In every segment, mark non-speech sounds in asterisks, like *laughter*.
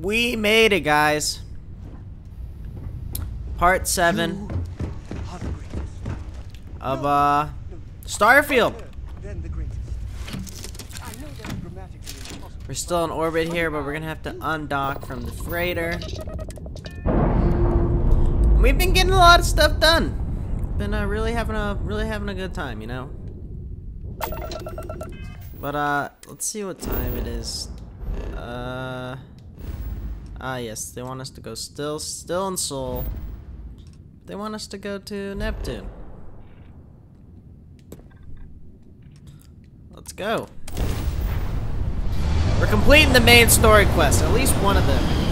We made it, guys. Part 7 of, uh, Starfield. Then the greatest. I know that's grammatically impossible. We're still in orbit here, but we're gonna have to undock from the freighter. We've been getting a lot of stuff done. Been uh, really having a really having a good time, you know. But uh, let's see what time it is. Ah yes, they want us to go still still in Sol. They want us to go to Neptune. Let's go. We're completing the main story quest, at least one of them.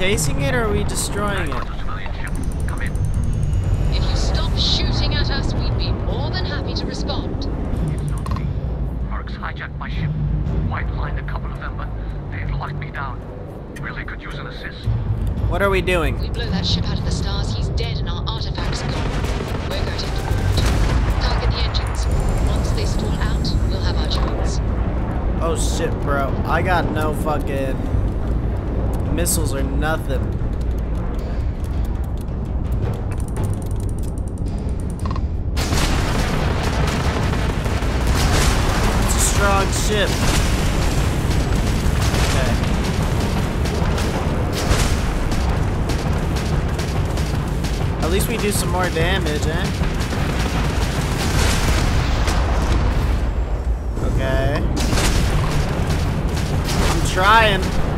Chasing it or are we destroying it? Nothing. It's a strong ship. Okay. At least we do some more damage, eh? Okay. I'm trying.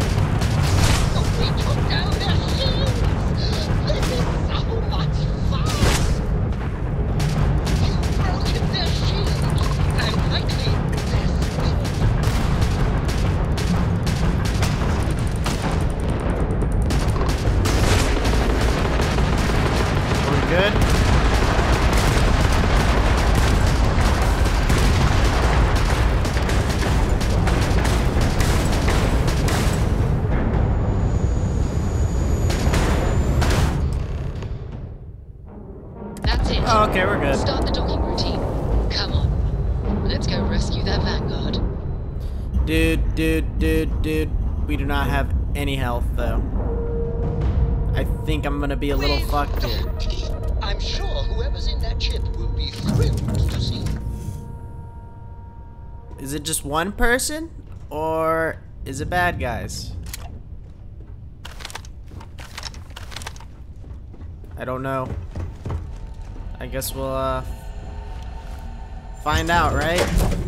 Any health, though. I think I'm gonna be a little Please fucked here. I'm sure whoever's in that ship will be thrilled to see. Is it just one person? Or is it bad guys? I don't know. I guess we'll, uh... Find out, right?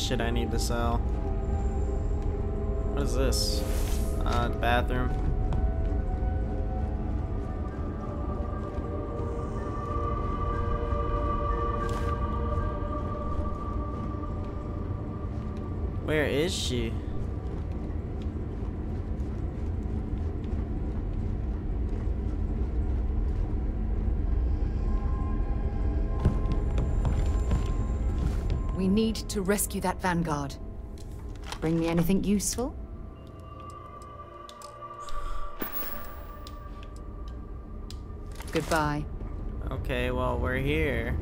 Shit I need to sell. What is this? Uh, bathroom. Where is she? Need to rescue that vanguard. Bring me anything useful? Goodbye. Okay, well, we're here.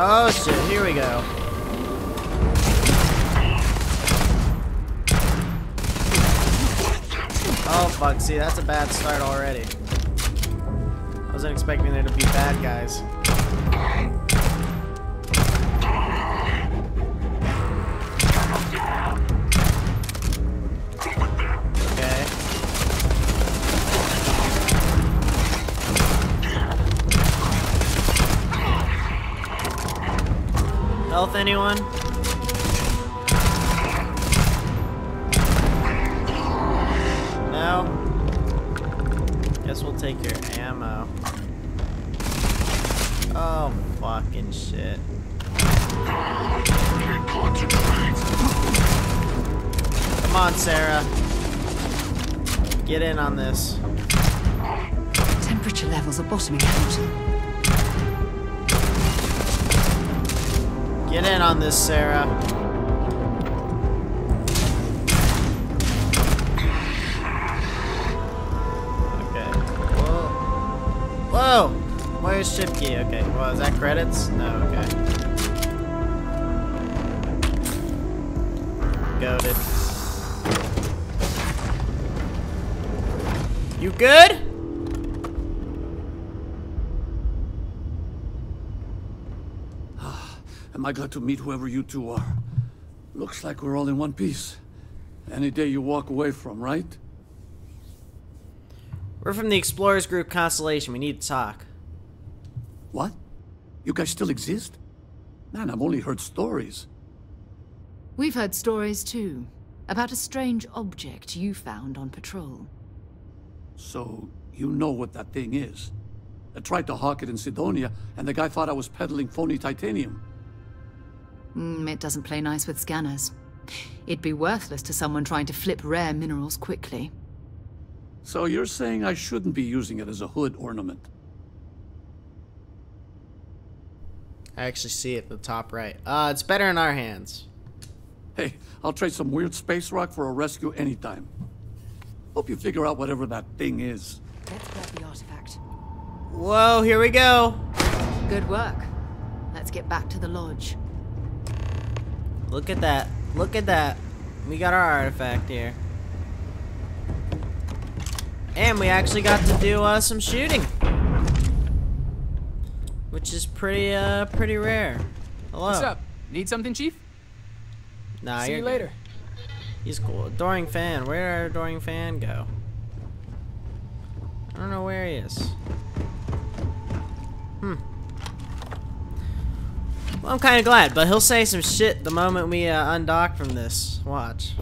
Oh shit, here we go. Oh fuck, see that's a bad start already. I wasn't expecting there to be bad guys. Anyone? No? Guess we'll take your ammo. Oh, fucking shit. Come on, Sarah. Get in on this. Temperature levels are bottoming out. Get in on this, Sarah. Okay. Whoa. Whoa! Where's ship key? Okay. Well, is that credits? No, okay. I glad to meet whoever you two are? Looks like we're all in one piece. Any day you walk away from, right? We're from the Explorers Group Constellation. We need to talk. What? You guys still exist? Man, I've only heard stories. We've heard stories too about a strange object you found on patrol. So, you know what that thing is. I tried to hawk it in Cydonia, and the guy thought I was peddling phony titanium. Mm, it doesn't play nice with scanners. It'd be worthless to someone trying to flip rare minerals quickly. So you're saying I shouldn't be using it as a hood ornament? I actually see it at the top right. Uh, it's better in our hands. Hey, I'll trade some weird space rock for a rescue anytime. Hope you figure out whatever that thing is. Let's grab the artifact. Whoa, here we go. Good work. Let's get back to the lodge. Look at that. Look at that. We got our artifact here. And we actually got to do uh, some shooting. Which is pretty, uh, pretty rare. Hello. What's up? Need something, Chief? Nah, See you later. He's cool. Adoring fan. Where did our adoring fan go? I don't know where he is. Hmm. Well, I'm kind of glad, but he'll say some shit the moment we uh, undock from this. Watch.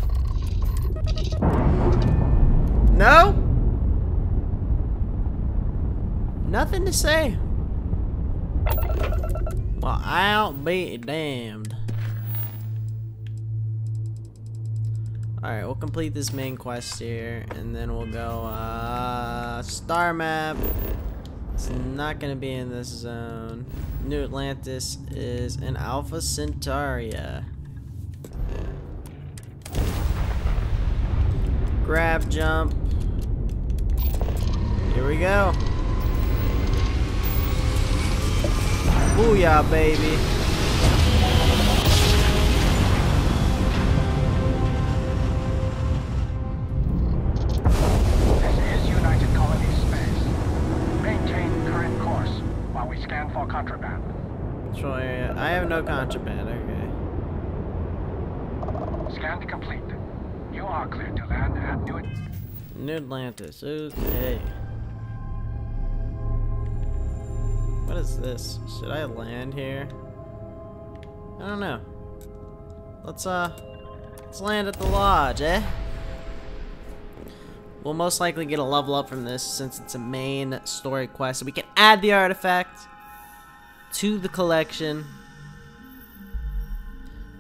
No? Nothing to say. Well, I'll be damned. Alright, we'll complete this main quest here, and then we'll go, uh, star map. It's not gonna be in this zone. New Atlantis is in Alpha Centauria. Grab jump. Here we go. Booyah, baby. Scan for contraband. Area. I have no contraband, okay. Scan complete. You are clear to land at New New Atlantis, okay. What is this? Should I land here? I don't know. Let's, uh, let's land at the lodge, eh? We'll most likely get a level up from this since it's a main story quest. So we can add the artifact to the collection.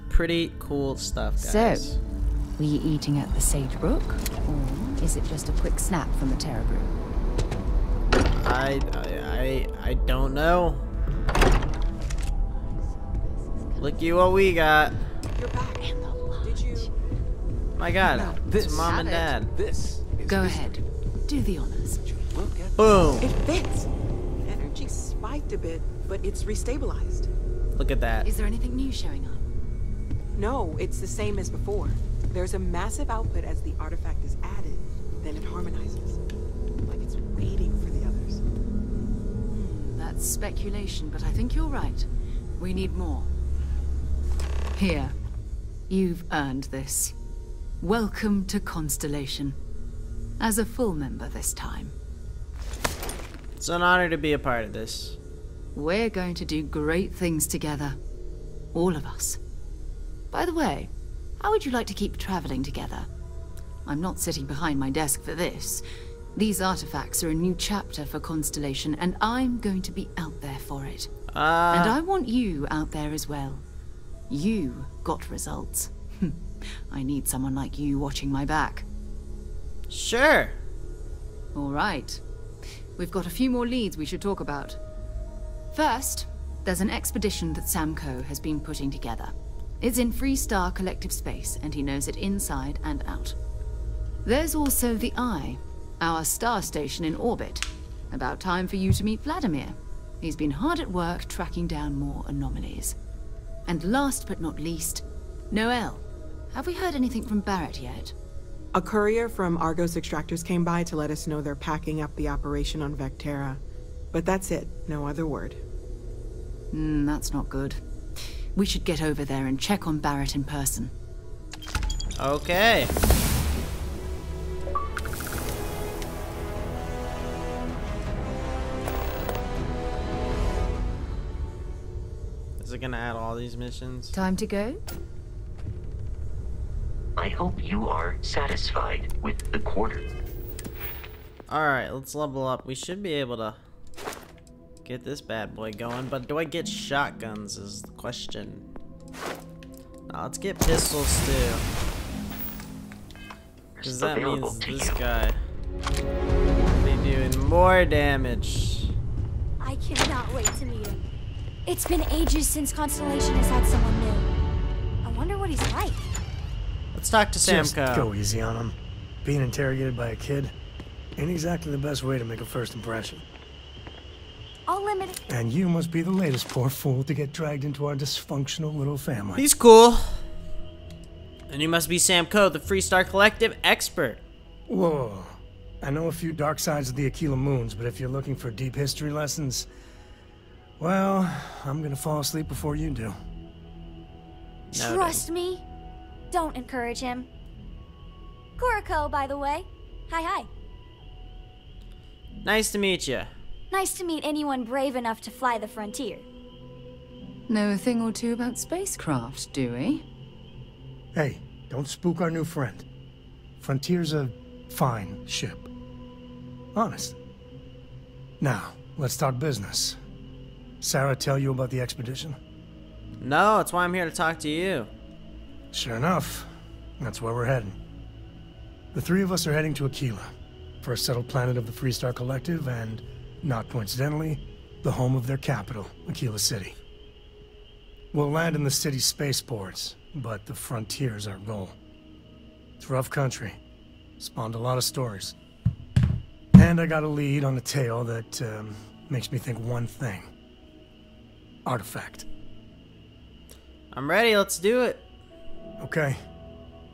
Pretty cool stuff, guys. So, were you eating at the Sagebrook? Or is it just a quick snap from the Terrabrew? I, I, I, I don't know. Looky what we got. You're back. Did you? My God, it's this- mom and dad. This is Go business. ahead. Do the honors. We'll Boom. It fits. Energy spiked a bit, but it's restabilized. Look at that. Is there anything new showing up? No, it's the same as before. There's a massive output as the artifact is added, then it harmonizes. Like it's waiting for the others. Hmm, that's speculation, but I think you're right. We need more. Here. You've earned this. Welcome to Constellation. As a full member this time. It's an honor to be a part of this. We're going to do great things together. All of us. By the way, how would you like to keep traveling together? I'm not sitting behind my desk for this. These artifacts are a new chapter for Constellation, and I'm going to be out there for it. Uh, And I want you out there as well. You got results. *laughs* I need someone like you watching my back. sure. All right. We've got a few more leads we should talk about. First, there's an expedition that Sam Coe has been putting together. It's in Freestar Collective Space, and he knows it inside and out. There's also the Eye, our star station in orbit. About time for you to meet Vladimir. He's been hard at work tracking down more anomalies. And last but not least, Noel. Have we heard anything from Barrett yet? A courier from Argos Extractors came by to let us know they're packing up the operation on Vectera. But that's it, no other word. Hmm, that's not good. We should get over there and check on Barrett in person. Okay. Is it gonna add all these missions? Time to go? I hope you are satisfied with the quarter. Alright, let's level up. We should be able to get this bad boy going, but do I get shotguns is the question. Now let's get pistols too. Because that means this you. guy will be doing more damage. I cannot wait to meet him. It's been ages since Constellation has had someone new. I wonder what he's like. Let's talk to Just go easy on him. Being interrogated by a kid ain't exactly the best way to make a first impression. I'll limit it. And you must be the latest poor fool to get dragged into our dysfunctional little family. He's cool. And you must be Sam Coe, the Freestar Collective expert. Whoa. I know a few dark sides of the Akila Moons, but if you're looking for deep history lessons, well, I'm gonna fall asleep before you do. Noted. Trust me. Don't encourage him. Cora Coe, by the way. Hi, hi. Nice to meet you. Nice to meet anyone brave enough to fly the frontier. Know a thing or two about spacecraft, do we? Hey, don't spook our new friend. Frontier's a fine ship. Honest. Now, let's talk business. Sarah tell you about the expedition? No, that's why I'm here to talk to you. Sure enough, that's where we're heading. The three of us are heading to Akila, for a settled planet of the Freestar Collective, and, not coincidentally, the home of their capital, Akila City. We'll land in the city's spaceports, but the frontier's our goal. It's rough country. Spawned a lot of stories. And I got a lead on a tale that um, makes me think one thing. Artifact. I'm ready, let's do it. Okay.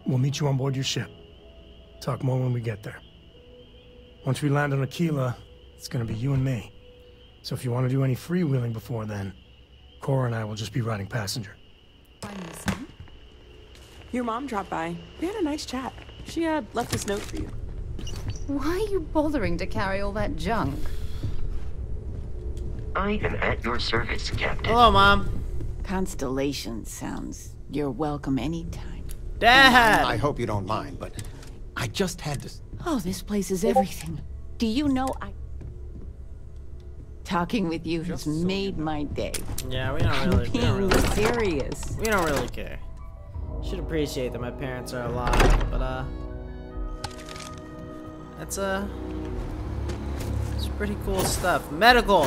We'll meet you on board your ship. Talk more when we get there. Once we land on Akila, it's gonna be you and me. So if you want to do any freewheeling before then, Cora and I will just be riding passenger. Your mom dropped by. We had a nice chat. She uh, left this note for you. Why are you bothering to carry all that junk? I am at your service, Captain. Hello, Mom. Constellation sounds you're welcome anytime. Dad! I hope you don't mind, but I just had to. Oh, this place is everything. Do you know I... Talking with you has made my day. Yeah, we don't really, we don't Being really, serious. we don't really care. Should appreciate that my parents are alive, but uh, that's uh, it's pretty cool stuff. Medical.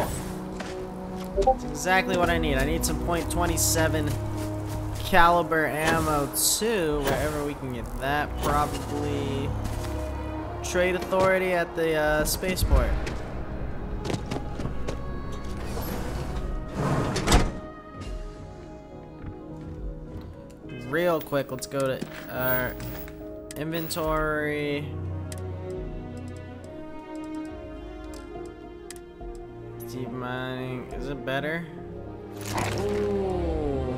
That's exactly what I need. I need some .27 caliber ammo too, wherever we can get that. Probably trade authority at the uh, spaceport. Real quick, let's go to our inventory. Deep mining. Is it better? Ooh.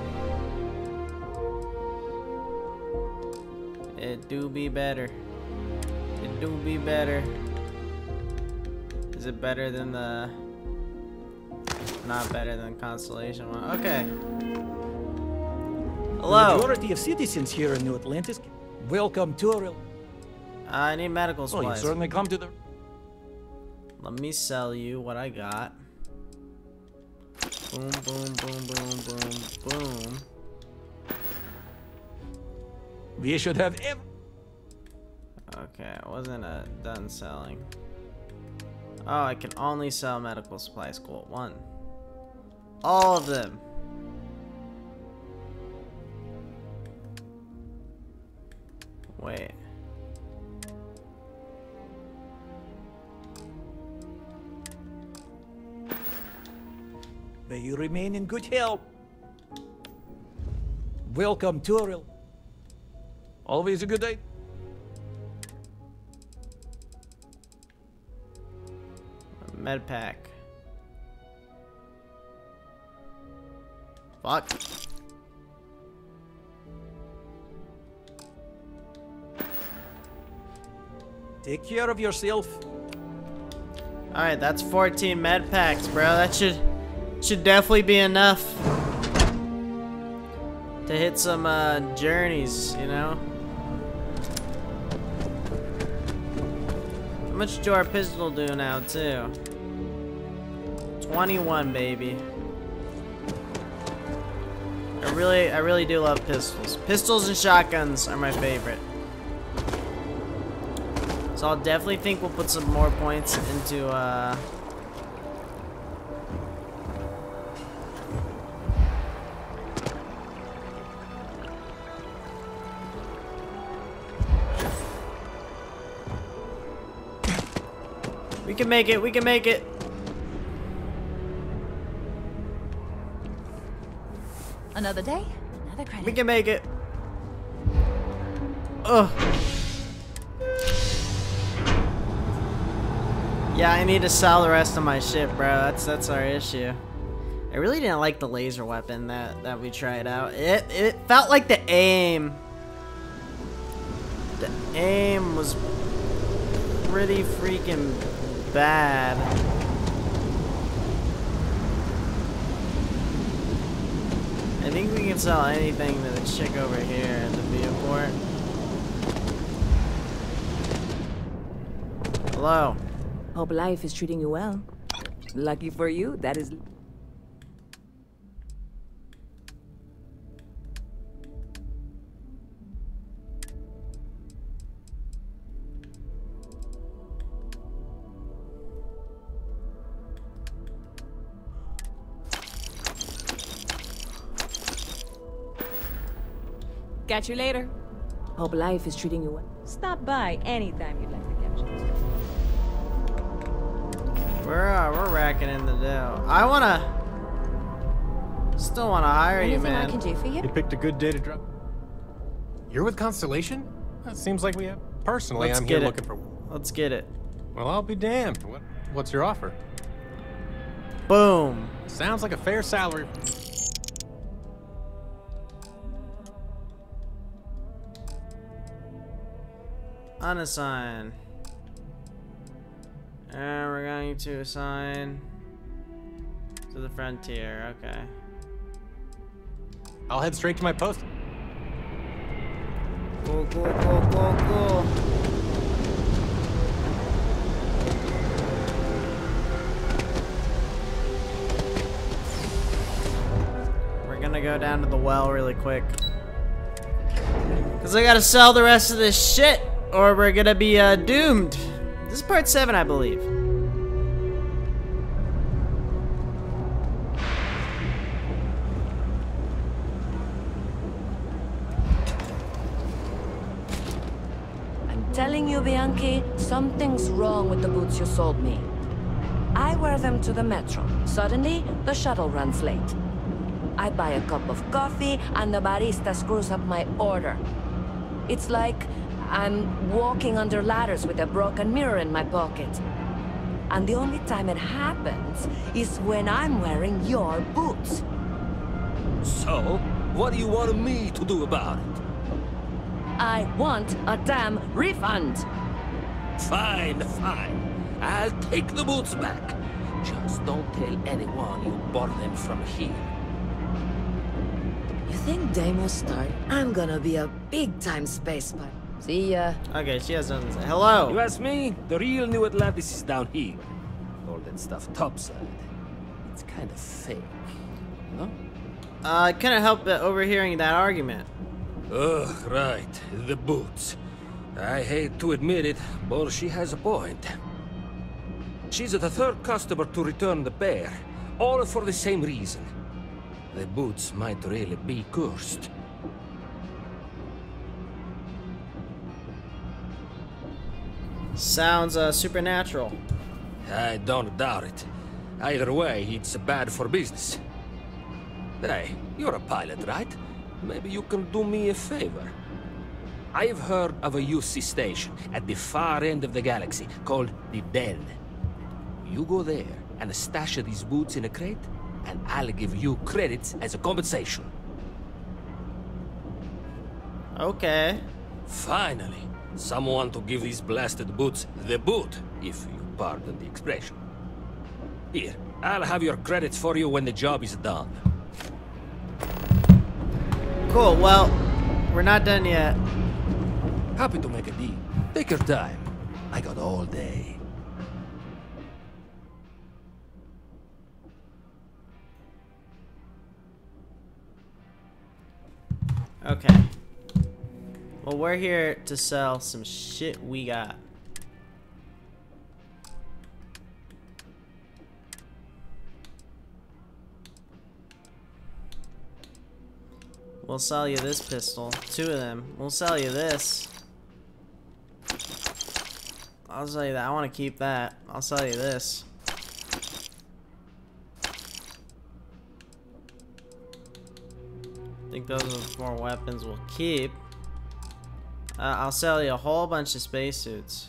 It do be better. It do be better. Is it better than the... Not better than Constellation one? Okay. Hello. The majority of citizens here in New Atlantis welcome to a real. I need medical supplies. Oh, you certainly come to the. Let me sell you what I got. Boom, boom, boom, boom, boom, boom. We should have Okay, I wasn't uh, done selling. Oh, I can only sell medical supplies. Cool. One. All of them. Wait. May you remain in good health. Welcome to a. Always a good day. Med pack. Fuck. Take care of yourself. Alright, that's 14 med packs, bro. That should should definitely be enough to hit some uh, journeys, you know? How much do our pistol do now, too? 21, baby. I really, I really do love pistols. Pistols and shotguns are my favorite. So I'll definitely think we'll put some more points into, uh... We can make it, we can make it! Another day, another credit. We can make it! Ugh. Yeah, I need to sell the rest of my shit, bro. That's that's our issue. I really didn't like the laser weapon that that we tried out. It it felt like the aim. The aim was pretty freaking bad. I think we can sell anything to the chick over here at the viewport. Hello. Hope life is treating you well. Lucky for you, that is. Catch you later. Hope life is treating you well. Stop by anytime you'd like We're uh, we're racking in the dough. I wanna still wanna hire you, Anything I can do for you? You picked a good day to drop. You're with Constellation? That seems like we have. Personally, Let's I'm get here it. looking for. Let's get it. Well, I'll be damned. What, what's your offer? Boom. Sounds like a fair salary. Unassign. And we're going to assign to the frontier. Okay. I'll head straight to my post. Cool, cool, cool, cool, cool. We're gonna go down to the well really quick. Cause I gotta sell the rest of this shit, or we're gonna be uh, doomed. This is part seven, I believe. I'm telling you, Bianchi, something's wrong with the boots you sold me. I wear them to the metro. Suddenly, the shuttle runs late. I buy a cup of coffee, and the barista screws up my order. It's like I'm walking under ladders with a broken mirror in my pocket. And the only time it happens is when I'm wearing your boots. So, what do you want me to do about it? I want a damn refund! Fine, fine. I'll take the boots back. Just don't tell anyone you bought them from here. You think Deimos start, I'm gonna be a big-time space pirate. See ya. Okay, she has nothing to say. Hello. You ask me, the real New Atlantis is down here. All that stuff topside. It's kind of fake, no? Uh, I couldn't help but overhearing that argument. Ugh, right. The boots. I hate to admit it, but she has a point. She's the third customer to return the pair, all for the same reason. The boots might really be cursed. Sounds uh, supernatural. I don't doubt it. Either way, it's bad for business. Hey, you're a pilot, right? Maybe you can do me a favor. I've heard of a UC station at the far end of the galaxy called the Den. You go there and stash these boots in a crate, and I'll give you credits as a compensation. Okay. Finally, someone to give these blasted boots the boot, if you pardon the expression. Here, I'll have your credits for you when the job is done. Cool, well, we're not done yet. Happy to make a deal. Take your time. I got all day. Okay. Well, we're here to sell some shit we got. We'll sell you this pistol. Two of them. We'll sell you this. I'll sell you that. I want to keep that. I'll sell you this. I think those are the four weapons we'll keep. Uh, I'll sell you a whole bunch of spacesuits.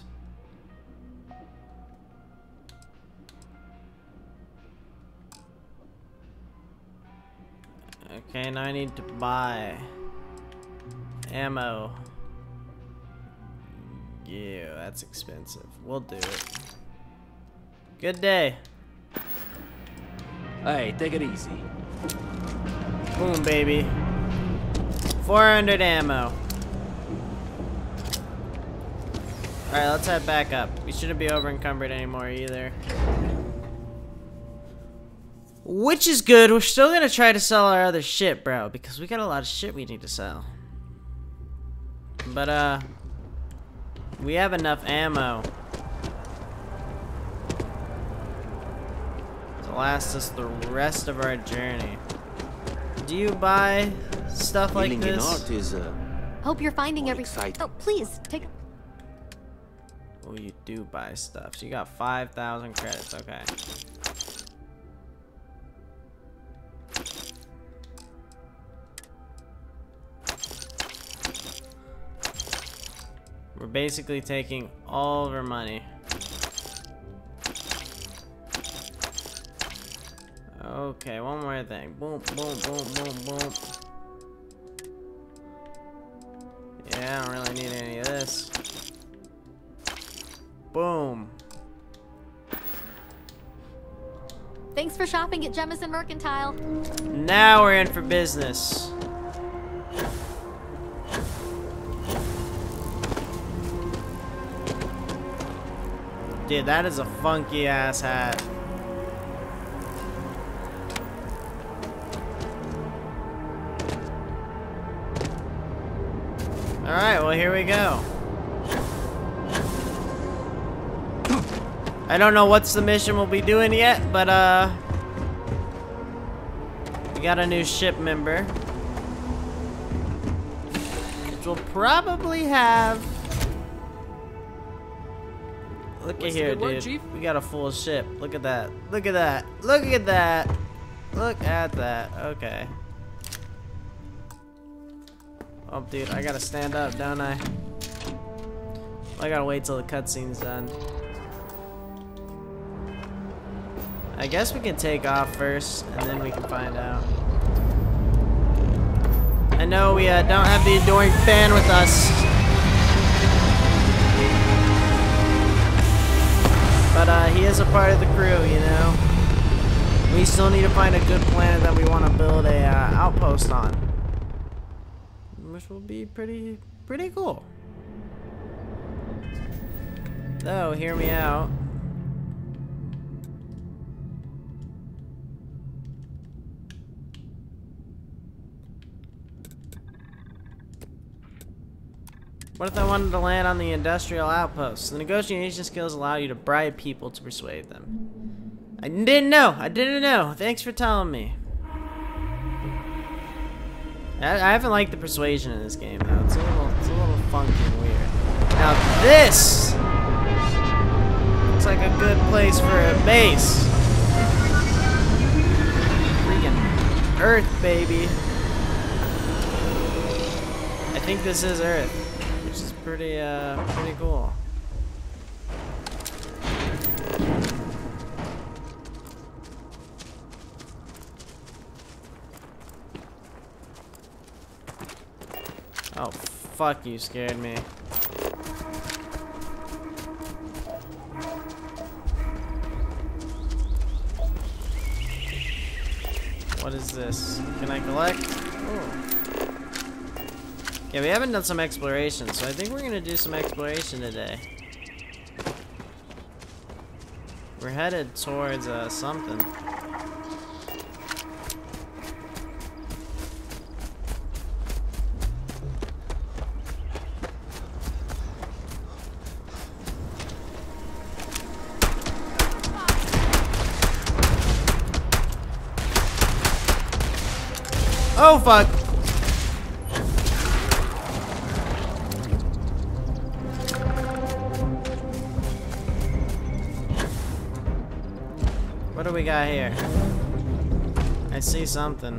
Okay, now I need to buy ammo. Yeah, that's expensive. We'll do it. Good day. Hey, take it easy. Boom, baby. 400 ammo. Alright, let's head back up. We shouldn't be over encumbered anymore either. Which is good. We're still gonna try to sell our other shit, bro. Because we got a lot of shit we need to sell. But, uh... We have enough ammo. To last us the rest of our journey. Do you buy stuff like Dealing this? art is uh, Hope you're finding More every. exciting. Oh, please take. Oh, you do buy stuff. So you got 5,000 credits. Okay. We're basically taking all of our money. Okay, one more thing. Boom, boom, boom, boom, boom. Yeah, I don't really need any of this. Boom. Thanks for shopping at Jemison Mercantile. Now we're in for business. Dude, that is a funky ass hat. Alright, well here we go. I don't know what's the mission we'll be doing yet, but uh we got a new ship member. Which will probably have Look at here, dude. We got a full ship. Look at that. Look at that. Look at that. Look at that. Okay. Oh, dude, I gotta stand up, don't I? I gotta wait till the cutscene's done. I guess we can take off first, and then we can find out. I know we uh, don't have the adoring fan with us. But uh, he is a part of the crew, you know. We still need to find a good planet that we want to build a uh, outpost on. which will be pretty, pretty cool. Though, hear me out. What if I wanted to land on the industrial outpost? The negotiation skills allow you to bribe people to persuade them. I didn't know. I didn't know. Thanks for telling me. I, I haven't liked the persuasion in this game though. It's a little, it's a little funky and weird. Now this looks like a good place for a base. Freaking Earth, baby. I think this is Earth, pretty, uh, pretty cool. Oh, fuck, you scared me. What is this? Can I collect? Oh. Yeah, we haven't done some exploration, so I think we're gonna do some exploration today. We're headed towards uh, something. Oh fuck! Something.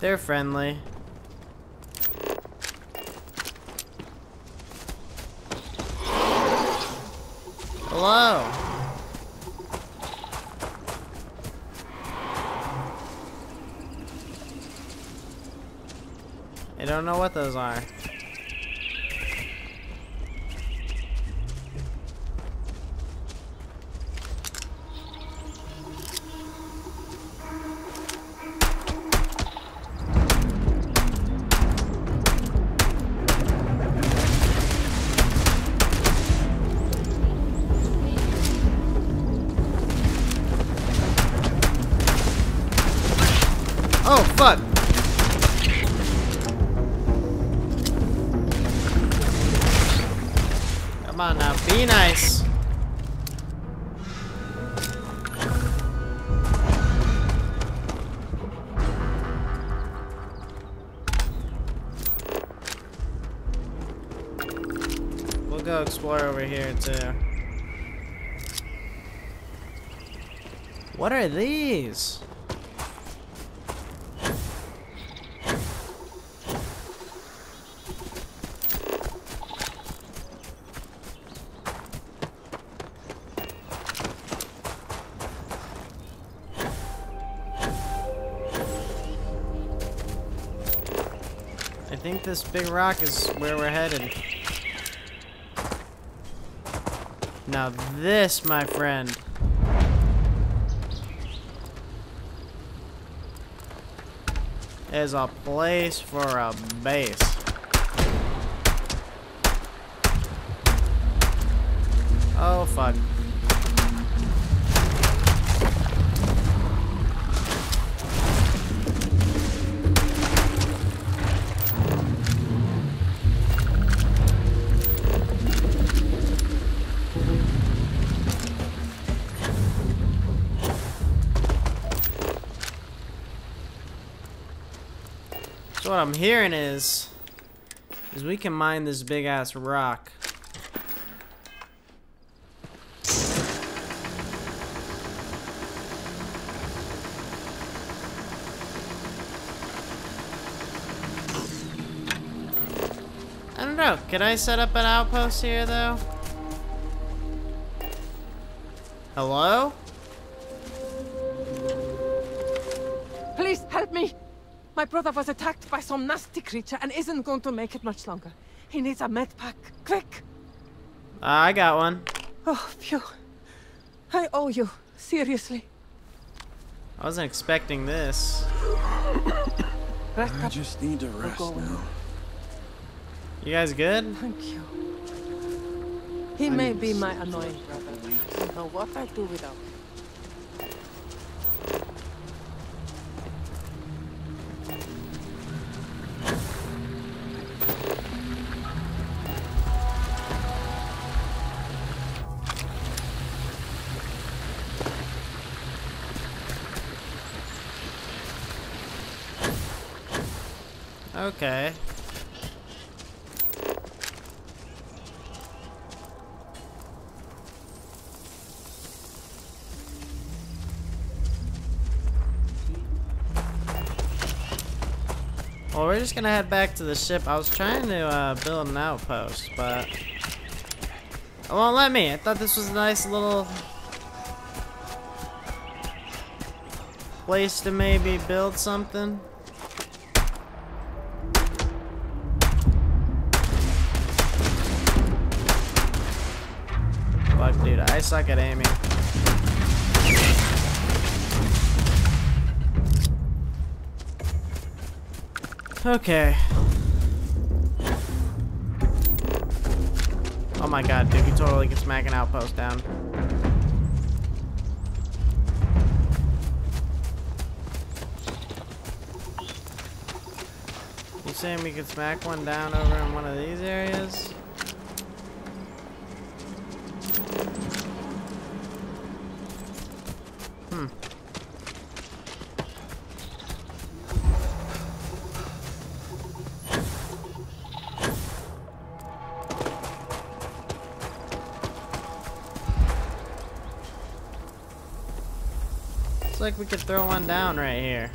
They're friendly. Hello. I don't know what those are. What are these? I think this big rock is where we're headed. Now this, my friend. Is a place for a base. Oh fuck. I'm hearing is, is we can mine this big ass rock. I don't know. Can I set up an outpost here though? Hello? My brother was attacked by some nasty creature and isn't going to make it much longer. He needs a med pack. Quick! I got one. Oh, phew. I owe you. Seriously. I wasn't expecting this. I just need to rest now. You guys good? Thank you. He may be my annoying brother. I don't know what I'd do without Okay. Well, we're just gonna head back to the ship. I was trying to uh, build an outpost, but it won't let me. I thought this was a nice little place to maybe build something. Suck at aiming. Okay. Oh my god, dude, you totally can smack an outpost down. You saying we could smack one down over in one of these areas? Like we could throw one down right here.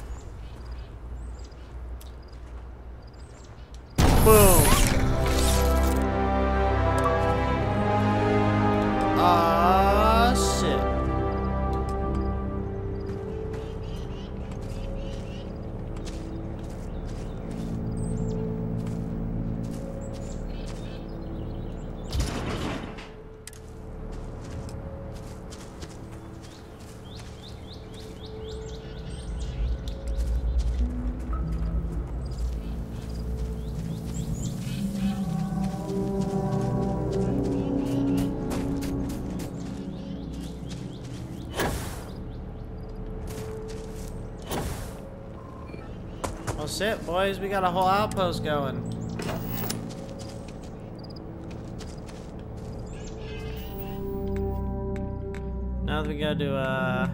Well, shit, boys, we got a whole outpost going. Now that we go to, uh...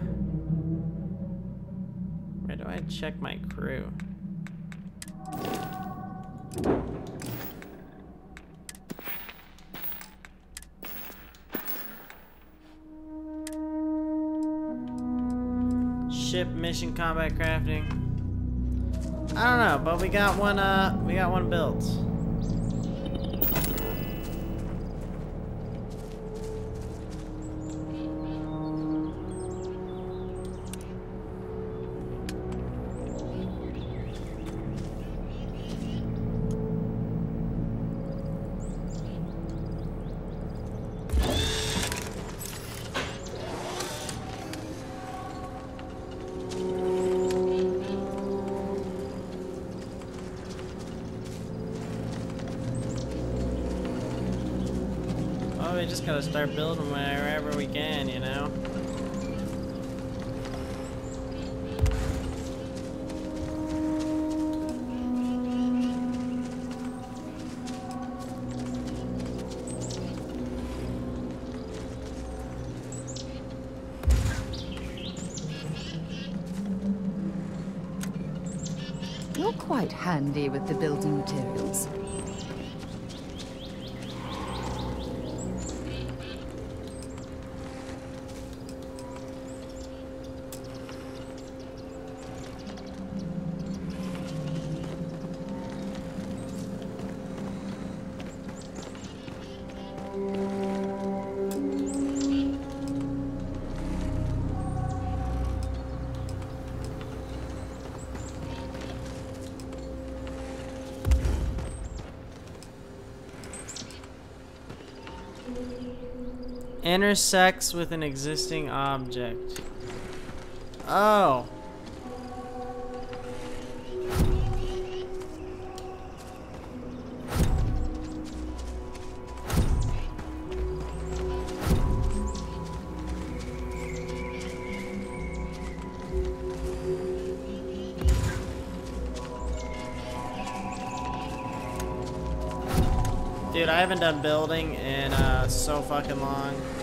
Where do I check my crew? Ship mission combat crafting. I don't know, but we got one uh we got one built. Intersects with an existing object. Oh. Dude, I haven't done building in so fucking long.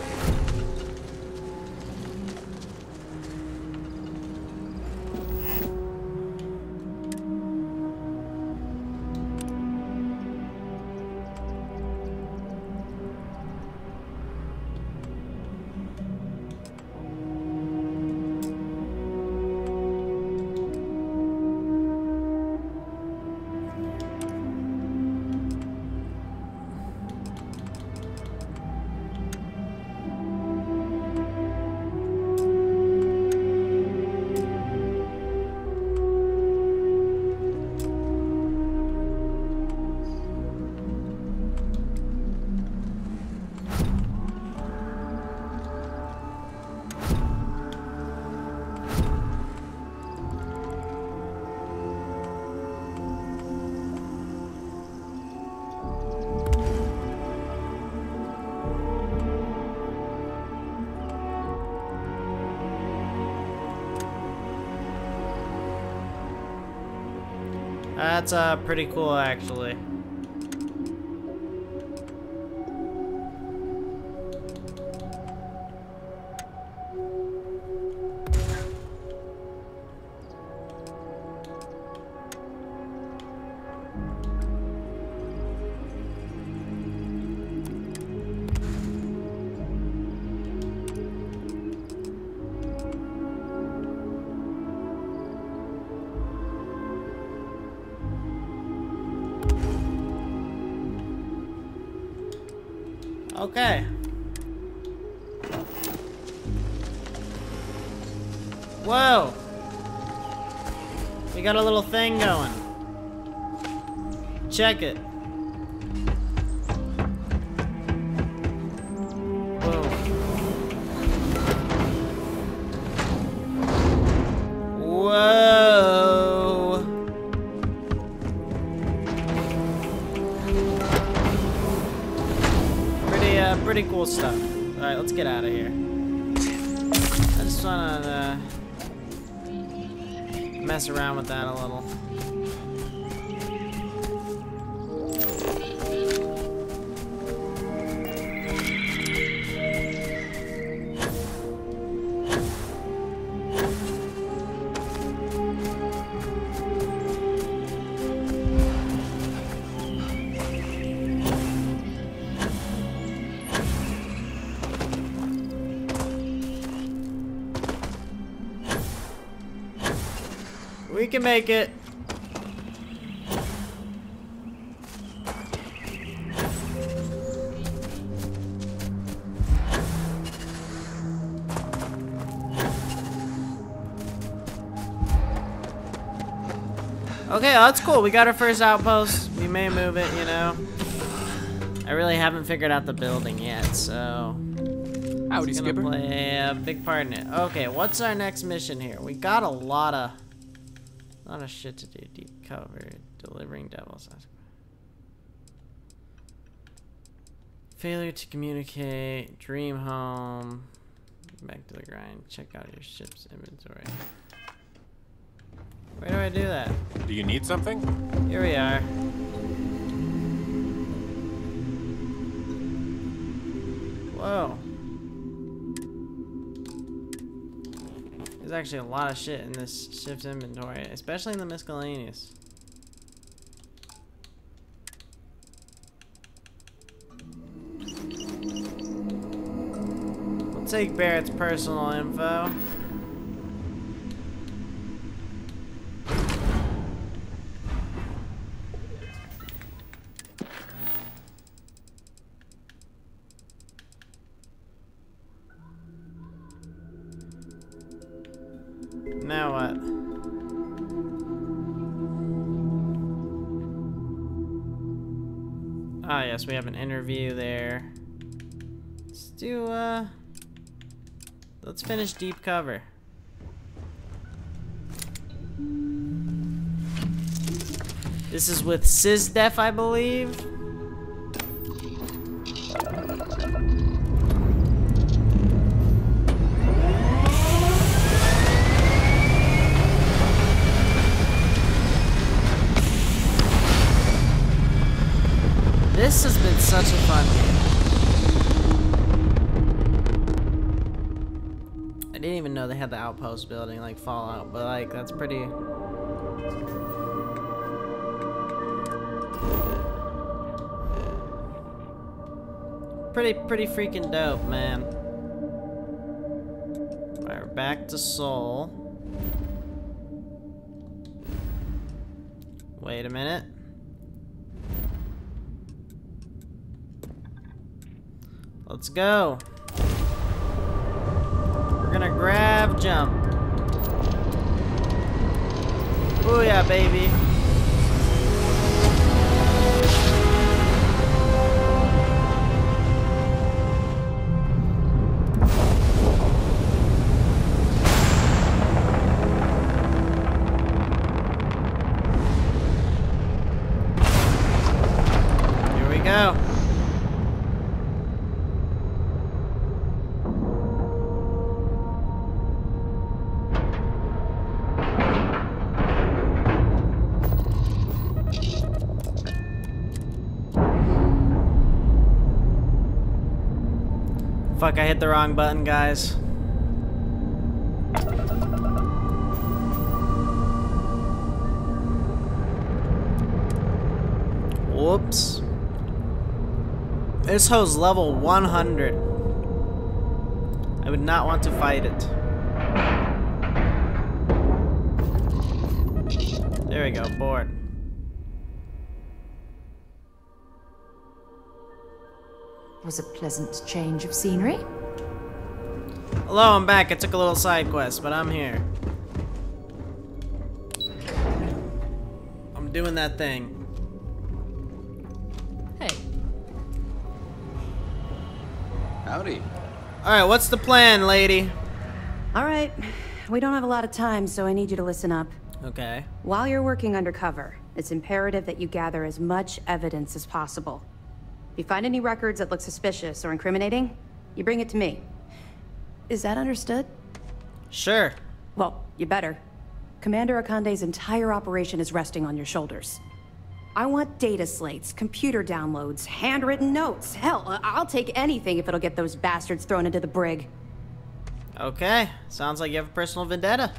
That's uh, pretty cool, actually. Okay. Whoa! We got a little thing going. Check it. Around with that a little. Can make it. Okay, that's cool. We got our first outpost. We may move it, you know. I really haven't figured out the building yet, so... Howdy, Skipper. play a big part in it. Okay, what's our next mission here? We got a lot of... A lot of shit to do. Deep cover. Delivering devils. Failure to communicate. Dream home. Back to the grind. Check out your ship's inventory. Where do I do that? Do you need something? Here we are. Whoa. There's actually a lot of shit in this ship's inventory, especially in the miscellaneous. We'll take Barrett's personal info. Yes, we have an interview there. Let's do, uh... Let's finish deep cover. This is with SysDef, I believe. Outpost building like Fallout, but like that's pretty Pretty pretty freaking dope, man. Alright, we're back to Sol. Wait a minute. Let's go. Yeah, baby. Fuck, I hit the wrong button, guys. Whoops. This hoe's level 100. I would not want to fight it. There we go, board. Was a pleasant change of scenery. Hello, I'm back. I took a little side quest, but I'm here. I'm doing that thing. Hey. Howdy. Alright, what's the plan, lady? All right. We don't have a lot of time, so I need you to listen up. Okay. While you're working undercover, it's imperative that you gather as much evidence as possible. If you find any records that look suspicious or incriminating, you bring it to me. Is that understood? Sure. Well, you better. Commander Akande's entire operation is resting on your shoulders. I want data slates, computer downloads, handwritten notes. Hell, I- I'll take anything if it'll get those bastards thrown into the brig. Okay. Sounds like you have a personal vendetta.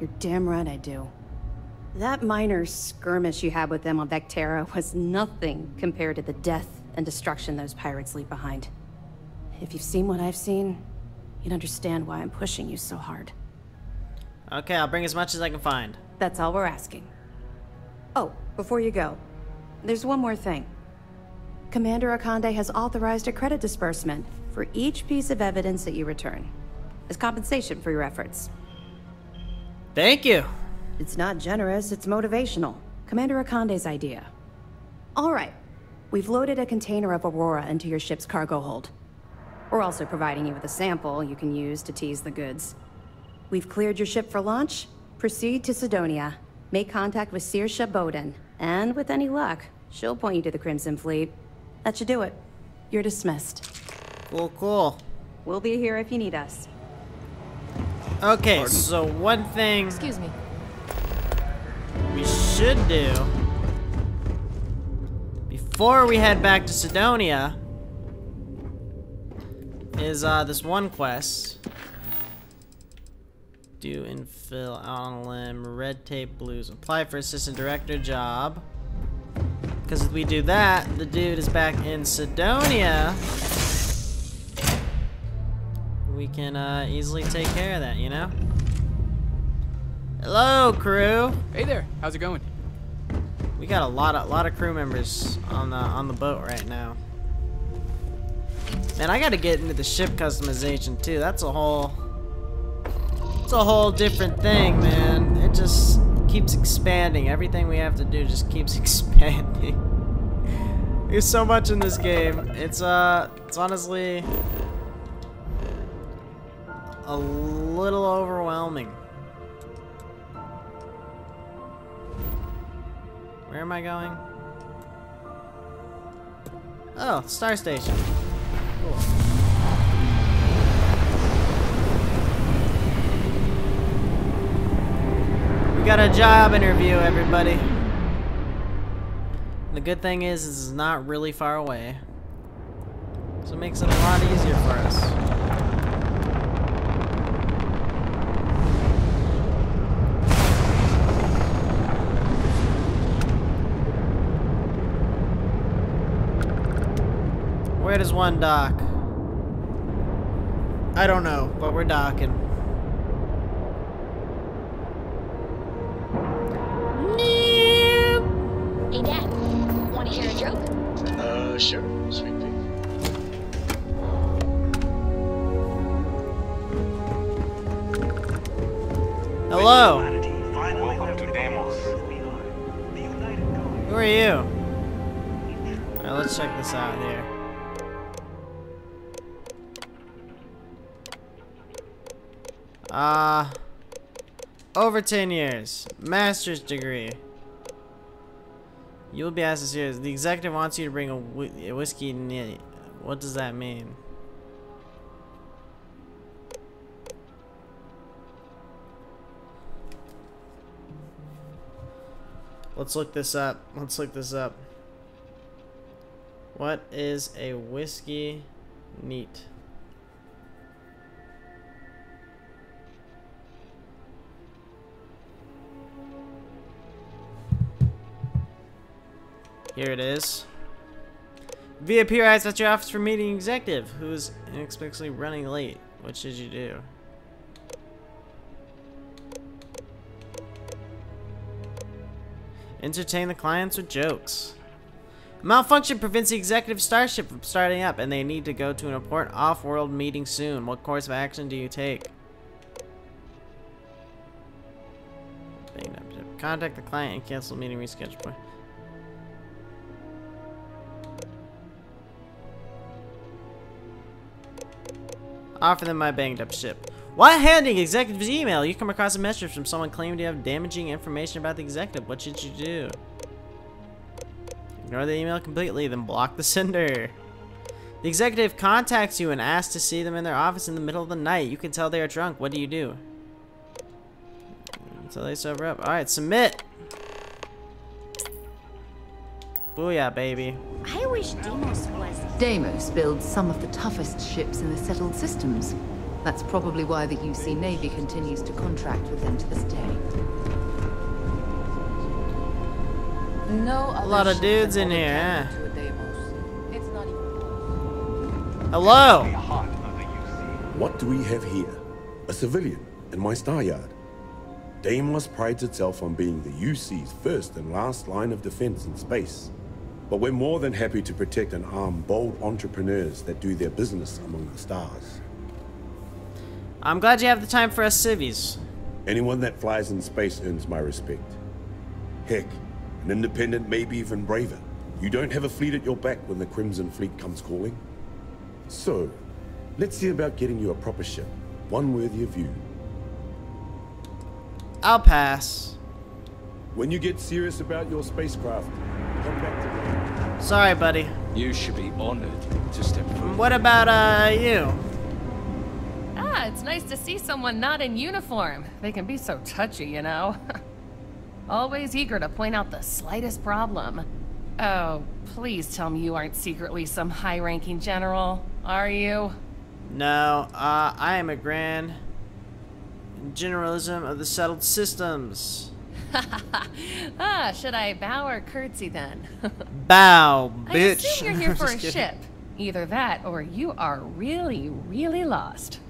You're damn right I do. That minor skirmish you had with them on Vectera was nothing compared to the death and destruction those pirates leave behind. If you've seen what I've seen, you'd understand why I'm pushing you so hard. Okay, I'll bring as much as I can find. That's all we're asking. Oh, before you go, there's one more thing. Commander Akande has authorized a credit disbursement for each piece of evidence that you return, as compensation for your efforts. Thank you. It's not generous, it's motivational. Commander Akande's idea. All right, we've loaded a container of Aurora into your ship's cargo hold. We're also providing you with a sample you can use to tease the goods. We've cleared your ship for launch. Proceed to Cydonia. Make contact with Sirsha Bowden. And with any luck, she'll point you to the Crimson Fleet. That should do it. You're dismissed. Cool, cool. We'll be here if you need us. Okay, Pardon? so one thing Excuse me. we should do before we head back to Cydonia is uh, this one quest. Do infill out on a limb, red tape blues, apply for assistant director job. Because if we do that, the dude is back in Cydonia. We can uh, easily take care of that, you know? Hello, crew. Hey there, how's it going? We got a lot of lot of crew members on the on the boat right now. Man, I gotta get into the ship customization too. That's a whole it's a whole different thing, man. It just keeps expanding. Everything we have to do just keeps *laughs* expanding. There's so much in this game. It's uh it's honestly a little overwhelming. Where am I going? Oh, Star Station. Cool. We got a job interview, everybody. The good thing is, is not really far away. So it makes it a lot easier for us. Where does one dock? I don't know, but we're docking. Hey, Dad. Want to hear a joke? Uh, sure, sweet pea. Hello. Welcome to Deimos. Who are you? Alright, let's check this out here. Uh, over 10 years. Master's degree. You will be asked this year. The executive wants you to bring a, whi a whiskey. What does that mean? Let's look this up. Let's look this up. What is a whiskey neat? Here it is. VIP arrives at your office for meeting executive, who's inexplicably running late. What should you do? Entertain the clients with jokes. Malfunction prevents the executive starship from starting up, and they need to go to an important off-world meeting soon. What course of action do you take? Contact the client and cancel meeting reschedule Offer them my banged up ship. While handing executive's email, you come across a message from someone claiming to have damaging information about the executive. What should you do? Ignore the email completely, then block the sender. The executive contacts you and asks to see them in their office in the middle of the night. You can tell they are drunk. What do you do? Until they sober up. Alright, submit! Booyah, baby. I wish Deimos was. Deimos builds some of the toughest ships in the settled systems. That's probably why the UC Navy continues to contract with them to this day. No A lot of dudes in here, eh? to a Deimos. It's not even Hello! What do we have here? A civilian in my star yard. Deimos prides itself on being the UC's first and last line of defense in space. But we're more than happy to protect and arm bold entrepreneurs that do their business among the stars. I'm glad you have the time for us civvies. Anyone that flies in space earns my respect. Heck, an independent may be even braver. You don't have a fleet at your back when the Crimson Fleet comes calling. So, let's see about getting you a proper ship, one worthy of you. I'll pass. When you get serious about your spacecraft, come back. Sorry, buddy. You should be honored to step forward. What about, uh, you? Ah, it's nice to see someone not in uniform. They can be so touchy, you know. *laughs* Always eager to point out the slightest problem. Oh, please tell me you aren't secretly some high-ranking general, are you? No, uh, I am a grand generalism of the settled systems. *laughs* ah, should I bow or curtsy then? *laughs* Bow, bitch. I assume you're *laughs* here for a kidding. ship. Either that, or you are really, really lost.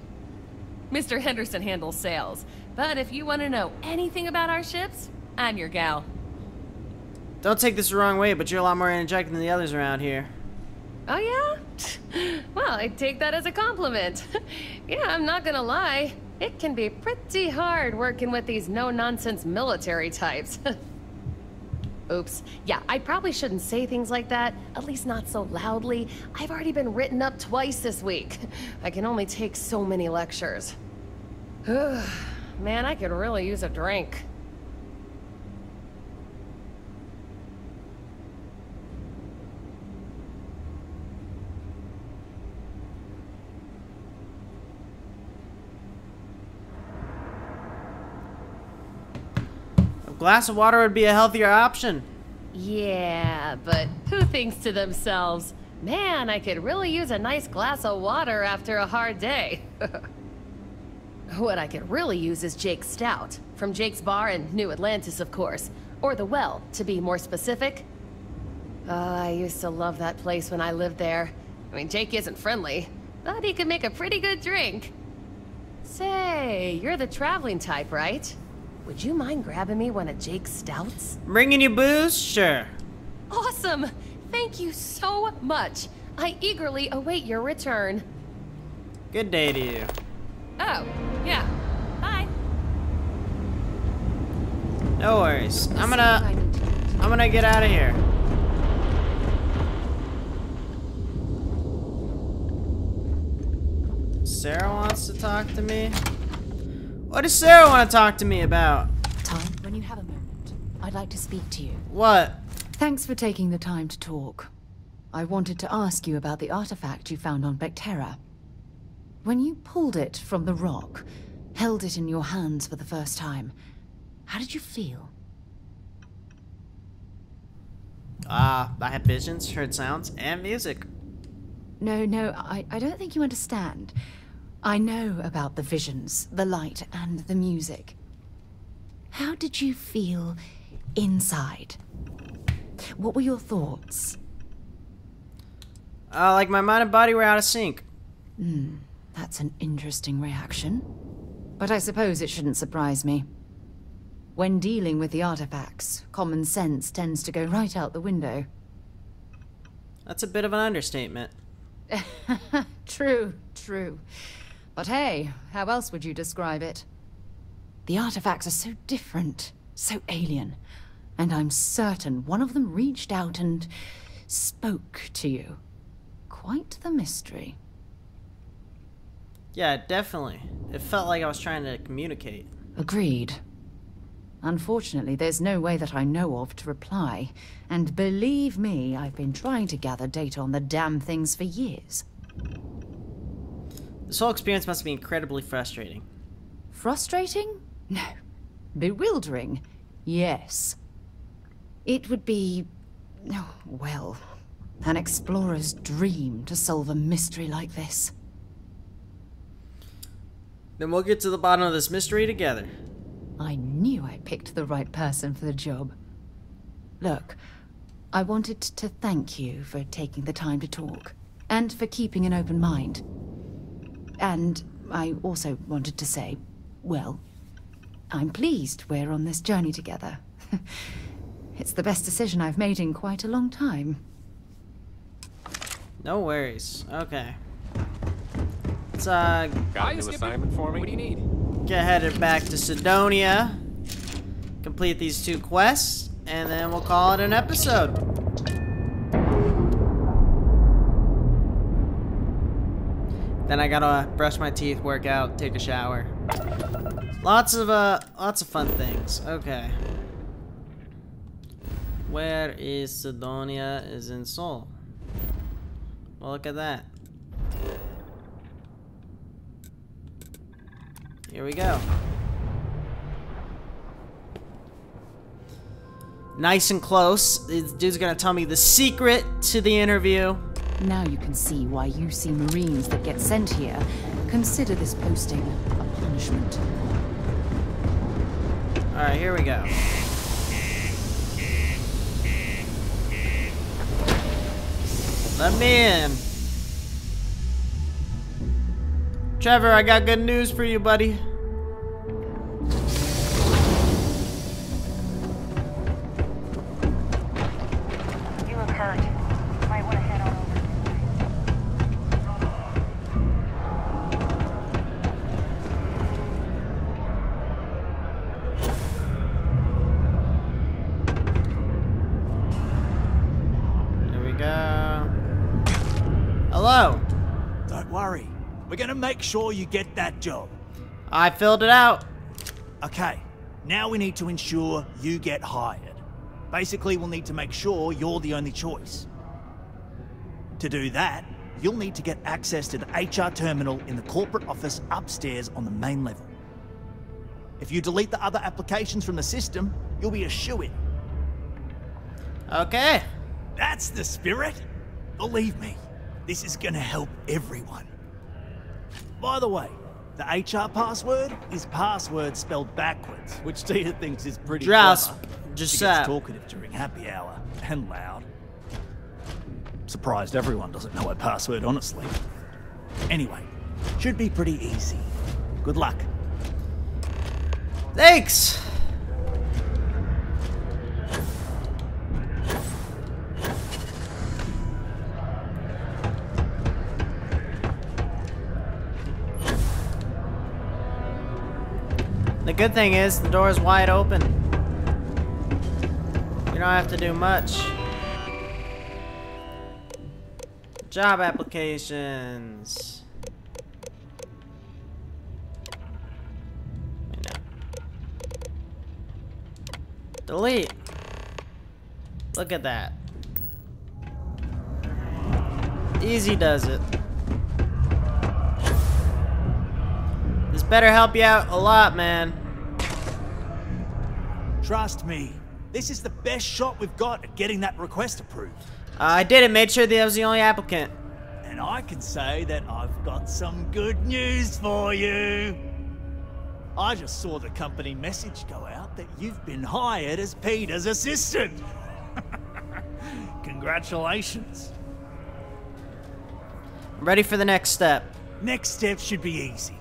Mr. Henderson handles sales, but if you want to know anything about our ships, I'm your gal. Don't take this the wrong way, but you're a lot more energetic than the others around here. Oh yeah? Well, I take that as a compliment. yeah, I'm not gonna lie. It can be pretty hard working with these no-nonsense military types. *laughs* Oops. Yeah, I probably shouldn't say things like that, at least not so loudly. I've already been written up twice this week. I can only take so many lectures. *sighs* Man, I could really use a drink. Glass of water would be a healthier option. Yeah, but who thinks to themselves, man, I could really use a nice glass of water after a hard day? *laughs* what I could really use is Jake's Stout, from Jake's Bar in New Atlantis, of course. Or The Well, to be more specific. Uh, I used to love that place when I lived there. I mean, Jake isn't friendly, but he could make a pretty good drink. Say, you're the traveling type, right? Would you mind grabbing me one of Jake's stouts? Bringing you booze? Sure. Awesome! Thank you so much. I eagerly await your return. Good day to you. Oh, yeah. Bye. No worries. I'm gonna... I'm gonna get out of here. Sarah wants to talk to me? What does Sarah want to talk to me about? Time, when you have a moment, I'd like to speak to you. What? Thanks for taking the time to talk. I wanted to ask you about the artifact you found on Vectera. When you pulled it from the rock, held it in your hands for the first time, how did you feel? Ah, uh, I had visions, heard sounds, and music. No, no, I, I don't think you understand. I know about the visions, the light, and the music. How did you feel inside? What were your thoughts? Uh, like my mind and body were out of sync. Hmm, that's an interesting reaction. But I suppose it shouldn't surprise me. When dealing with the artifacts, common sense tends to go right out the window. That's a bit of an understatement. *laughs* true, true. But hey, how else would you describe it? The artifacts are so different, so alien. And I'm certain one of them reached out and spoke to you. Quite the mystery. Yeah, definitely. It felt like I was trying to communicate. Agreed. Unfortunately, there's no way that I know of to reply. And believe me, I've been trying to gather data on the damn things for years. This whole experience must be incredibly frustrating. Frustrating? No. Bewildering? Yes. It would be... Oh, well, an explorer's dream to solve a mystery like this. Then we'll get to the bottom of this mystery together. I knew I picked the right person for the job. Look, I wanted to thank you for taking the time to talk, and for keeping an open mind. And I also wanted to say, well, I'm pleased we're on this journey together. *laughs* it's the best decision I've made in quite a long time. No worries. Okay. Let's, uh... Got a new assignment for me? What do you need? Get headed back to Cydonia. Complete these two quests, and then we'll call it an episode. Then I gotta brush my teeth, work out, take a shower. Lots of, uh, lots of fun things. Okay. Where is Cydonia is in Sol? Well, look at that. Here we go. Nice and close. This dude's gonna tell me the secret to the interview. Now you can see why you see Marines that get sent here consider this posting a punishment. Alright, here we go. Let me in. Trevor, I got good news for you, buddy. Make sure you get that job. I filled it out. Okay, now we need to ensure you get hired. Basically, we'll need to make sure you're the only choice. To do that, you'll need to get access to the HR terminal in the corporate office upstairs on the main level. If you delete the other applications from the system, you'll be a shoo-in. Okay. That's the spirit. Believe me, this is gonna help everyone. By the way, the HR password is password spelled backwards, which *laughs* Tia thinks is pretty Just- clever. just she talkative during happy hour and loud. Surprised everyone doesn't know her password, honestly. Anyway, should be pretty easy. Good luck. Thanks! The good thing is the door is wide open. You don't have to do much. Job applications. Delete. Look at that. Easy does it. This better help you out a lot, man. Trust me, this is the best shot we've got at getting that request approved. Uh, I did it. Made sure that I was the only applicant. And I can say that I've got some good news for you. I just saw the company message go out that you've been hired as Peter's assistant. *laughs* Congratulations. I'm ready for the next step. Next step should be easy.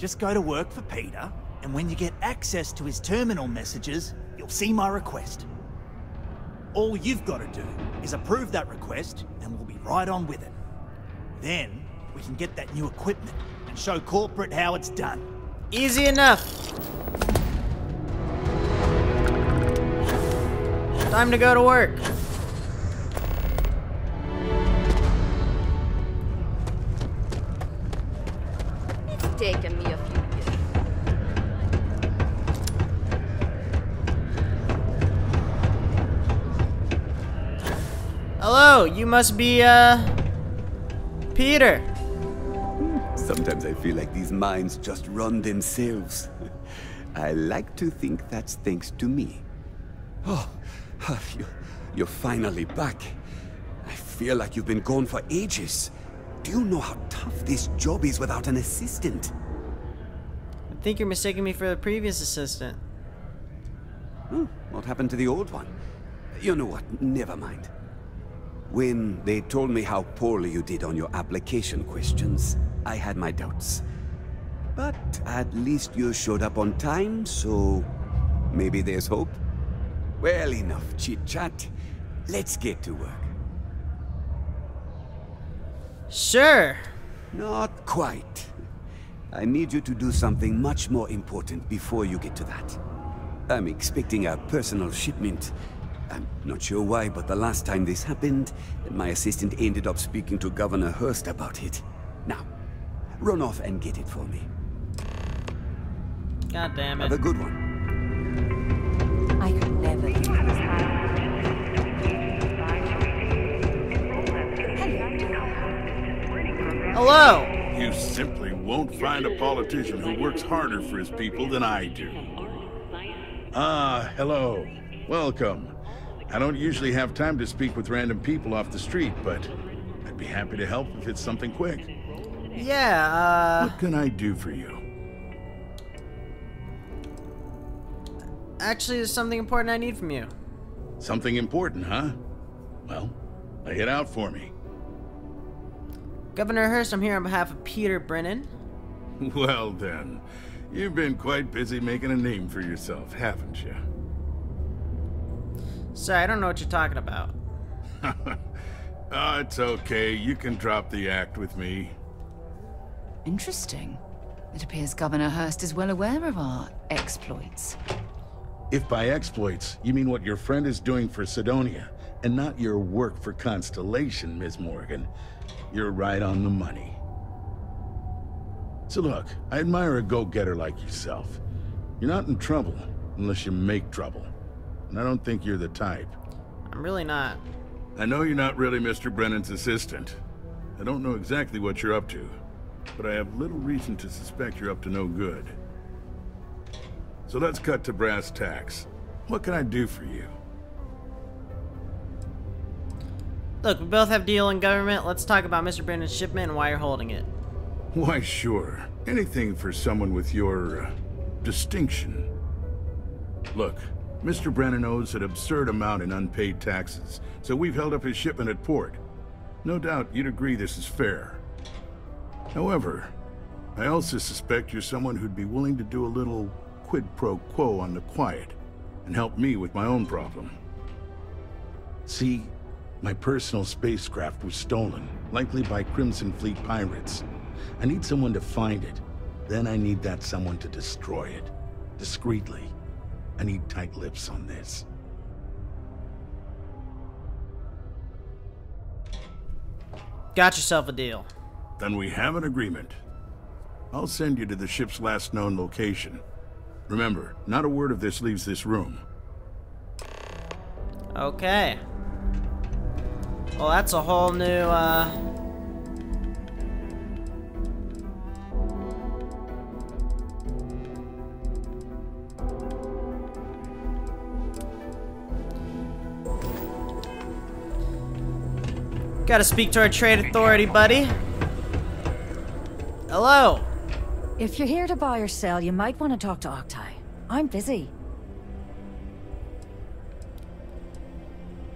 Just go to work for Peter, and when you get access to his terminal messages, you'll see my request. All you've got to do is approve that request, and we'll be right on with it. Then, we can get that new equipment and show corporate how it's done. Easy enough. Time to go to work. You must be, uh, Peter. Sometimes I feel like these mines just run themselves. *laughs* I like to think that's thanks to me. Oh, *sighs* you, you're finally back. I feel like you've been gone for ages. Do you know how tough this job is without an assistant? I think you're mistaking me for the previous assistant. Hmm, what happened to the old one? You know what, never mind. When they told me how poorly you did on your application questions, I had my doubts. But at least you showed up on time, so maybe there's hope? Well, enough chit-chat. Let's get to work. Sure. Not quite. I need you to do something much more important before you get to that. I'm expecting a personal shipment. I'm not sure why, but the last time this happened, my assistant ended up speaking to Governor Hurst about it. Now, run off and get it for me. God damn Have a it. good one. I could never do Hello. You simply won't find a politician who works harder for his people than I do. Ah, hello. Welcome. I don't usually have time to speak with random people off the street, but I'd be happy to help if it's something quick. Yeah, uh, What can I do for you? actually, there's something important I need from you. Something important, huh? Well, lay it out for me. Governor Hurst, I'm here on behalf of Peter Brennan. Well then, you've been quite busy making a name for yourself, haven't you? Sorry, I don't know what you're talking about. Oh, *laughs* it's okay. You can drop the act with me. Interesting. It appears Governor Hurst is well aware of our exploits. If by exploits, you mean what your friend is doing for Cydonia, and not your work for Constellation, Ms. Morgan, you're right on the money. So look, I admire a go-getter like yourself. You're not in trouble unless you make trouble. And I don't think you're the type. I'm really not. I know you're not really Mr. Brennan's assistant. I don't know exactly what you're up to, but I have little reason to suspect you're up to no good. So let's cut to brass tacks. What can I do for you? Look, we both have deal in government. Let's talk about Mr. Brennan's shipment and why you're holding it. Why, sure. Anything for someone with your uh, distinction. Look, Mr. Brennan owes an absurd amount in unpaid taxes, so we've held up his shipment at port. No doubt you'd agree this is fair. However, I also suspect you're someone who'd be willing to do a little quid pro quo on the quiet and help me with my own problem. See, my personal spacecraft was stolen, likely by Crimson Fleet pirates. I need someone to find it. Then I need that someone to destroy it. Discreetly. I need tight lips on this. Got yourself a deal. Then we have an agreement. I'll send you to the ship's last known location. Remember, not a word of this leaves this room. Okay. Well, that's a whole new, uh... Gotta speak to our trade authority, buddy. Hello. If you're here to buy or sell, you might want to talk to Octai. I'm busy.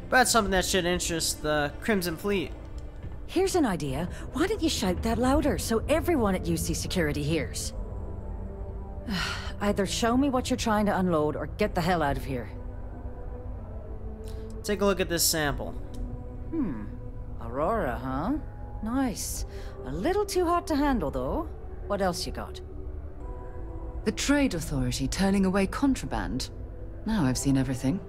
About something that should interest the Crimson Fleet. Here's an idea. Why don't you shout that louder so everyone at UC Security hears? *sighs* Either show me what you're trying to unload or get the hell out of here. Take a look at this sample. Hmm. Aurora, huh? Nice. A little too hot to handle, though. What else you got? The Trade Authority turning away contraband. Now I've seen everything.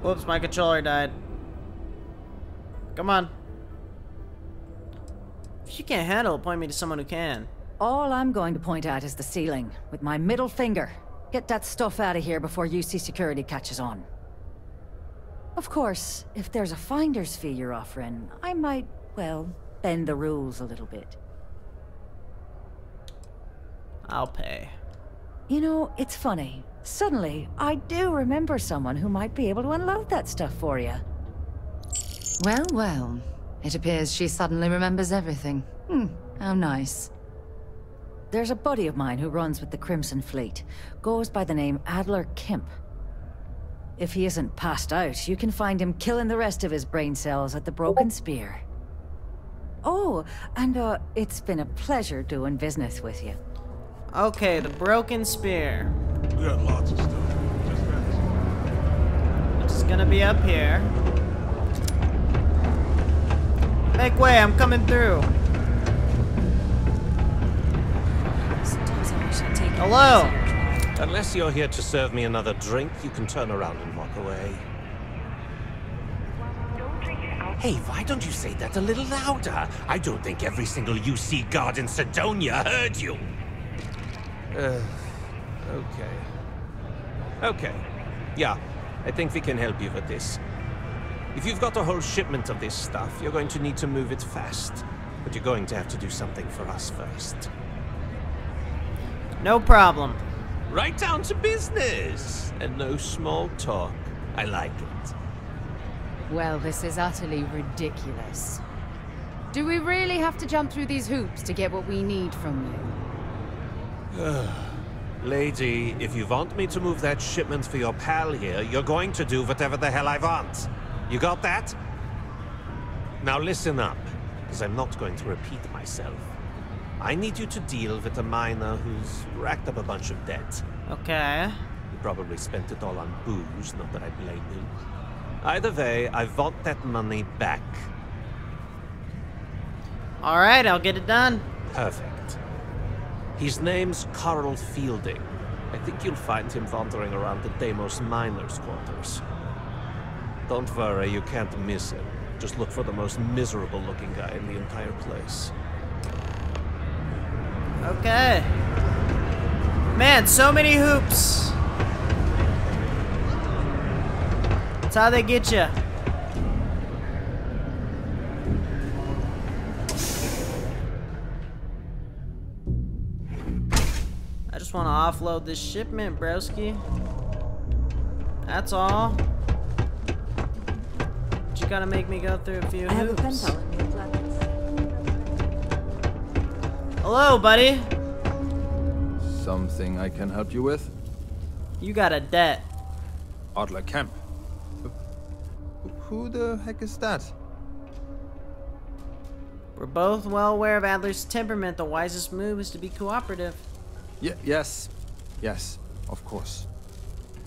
Whoops, my controller died. Come on. If you can't handle it, point me to someone who can. All I'm going to point at is the ceiling, with my middle finger. Get that stuff out of here before UC security catches on. Of course, if there's a finder's fee you're offering, I might, well, bend the rules a little bit. I'll pay. You know, it's funny. Suddenly, I do remember someone who might be able to unload that stuff for you. Well, well. It appears she suddenly remembers everything. Hmm, how nice. There's a buddy of mine who runs with the Crimson Fleet. Goes by the name Adler Kemp. If he isn't passed out, you can find him killing the rest of his brain cells at the Broken Spear. Oh, and uh, it's been a pleasure doing business with you. Okay, the Broken Spear. We got lots of stuff. It's gonna be up here. Make way, I'm coming through. Hello. Unless you're here to serve me another drink, you can turn around and walk away. Hey, why don't you say that a little louder? I don't think every single UC guard in Cydonia heard you. Uh, okay. Okay. Yeah, I think we can help you with this. If you've got a whole shipment of this stuff, you're going to need to move it fast. But you're going to have to do something for us first. No problem. Right down to business. And no small talk. I like it. Well, this is utterly ridiculous. Do we really have to jump through these hoops to get what we need from you? *sighs* Lady, if you want me to move that shipment for your pal here, you're going to do whatever the hell I want. You got that? Now listen up, because I'm not going to repeat myself. I need you to deal with a miner who's racked up a bunch of debt. Okay. He probably spent it all on booze, not that I blame him. Either way, I want that money back. Alright, I'll get it done. Perfect. His name's Carl Fielding. I think you'll find him wandering around the Deimos miners' quarters. Don't worry, you can't miss him. Just look for the most miserable looking guy in the entire place. Okay. Man, so many hoops. That's how they get you. I just want to offload this shipment, broski. That's all. But you gotta make me go through a few I have a pen hoops. Hello, buddy. Something I can help you with? You got a debt. Adler Kemp. Who the heck is that? We're both well aware of Adler's temperament. The wisest move is to be cooperative. Y yes, yes, of course.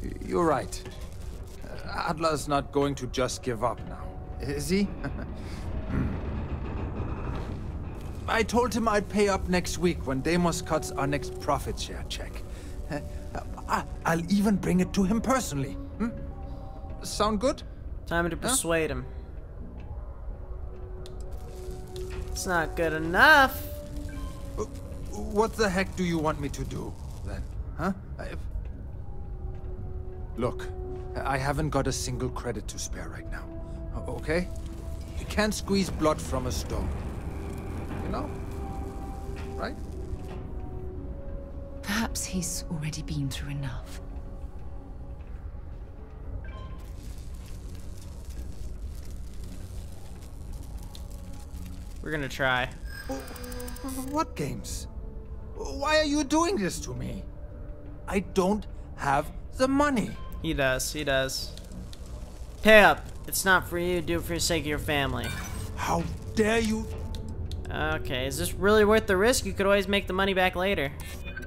Y- You're right. Adler's not going to just give up now, is he? *laughs* I told him I'd pay up next week when Deimos cuts our next profit share check. *laughs* Uh, I'll even bring it to him personally. Hmm? Sound good? Time to persuade him. It's not good enough. What the heck do you want me to do, then? Huh? I... Look, I haven't got a single credit to spare right now. Okay? You can't squeeze blood from a stone. You know? Right? Perhaps he's already been through enough. We're gonna try. What games? Why are you doing this to me? I don't have the money. He does. He does. Pay up. It's not for you. Do it for the sake of your family. How dare you? Okay. Is this really worth the risk? You could always make the money back later.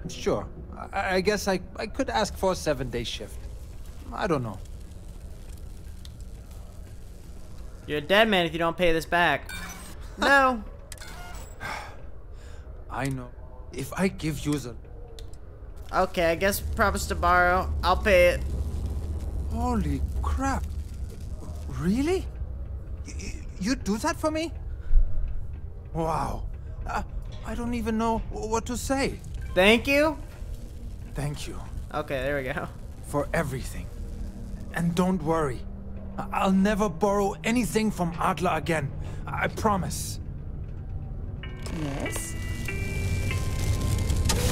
Sure. I, I guess I, I could ask for a seven-day shift. I don't know. You're a dead man if you don't pay this back. *laughs* No. I know. If I give you the... Okay, I guess promise to borrow. I'll pay it. Holy crap. Really? Y- You do that for me? Wow. Uh, I don't even know what to say. Thank you? Thank you. Okay, there we go. For everything. And don't worry. I- I'll never borrow anything from Adler again. I I promise. Yes?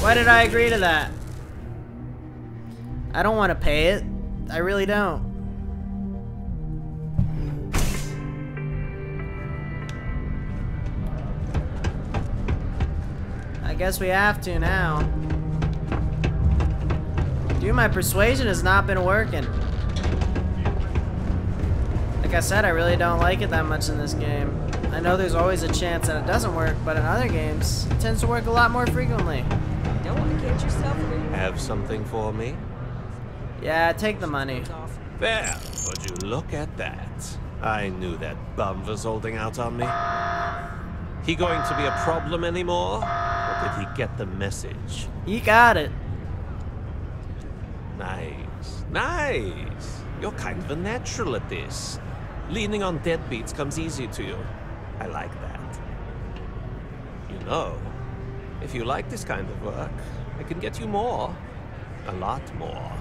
Why did I agree to that? I don't want to pay it. I really don't. Guess we have to now. Dude, my persuasion has not been working. Like I said, I really don't like it that much in this game. I know there's always a chance that it doesn't work, but in other games, it tends to work a lot more frequently. Don't want to get yourself Have something for me? Yeah, take the money. There, would you look at that? I knew that bum was holding out on me. He going to be a problem anymore? Did he get the message? He got it. Nice, nice. You're kind of a natural at this. Leaning on deadbeats comes easy to you. I like that. You know, if you like this kind of work, I can get you more. A lot more.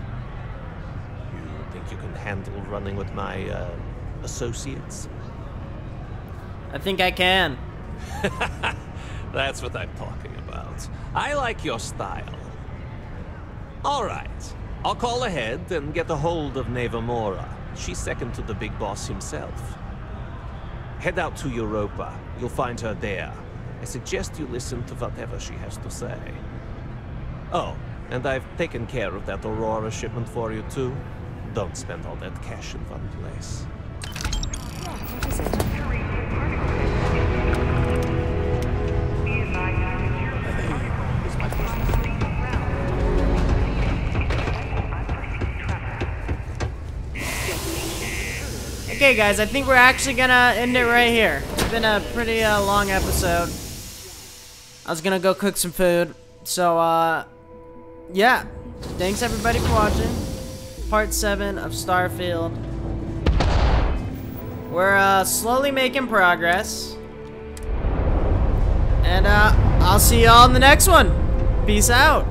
You think you can handle running with my, uh, associates? I think I can. *laughs* That's what I'm talking I like your style. All right. I'll call ahead and get a hold of Neva Mora. She's second to the big boss himself. Head out to Europa. You'll find her there. I suggest you listen to whatever she has to say. Oh, and I've taken care of that Aurora shipment for you too. Don't spend all that cash in one place. Okay, guys, I think we're actually gonna end it right here. It's been a pretty uh, long episode. I was gonna go cook some food. So, uh, yeah. Thanks everybody for watching. Part 7 of Starfield. We're uh, slowly making progress. And uh, I'll see y'all in the next one. Peace out.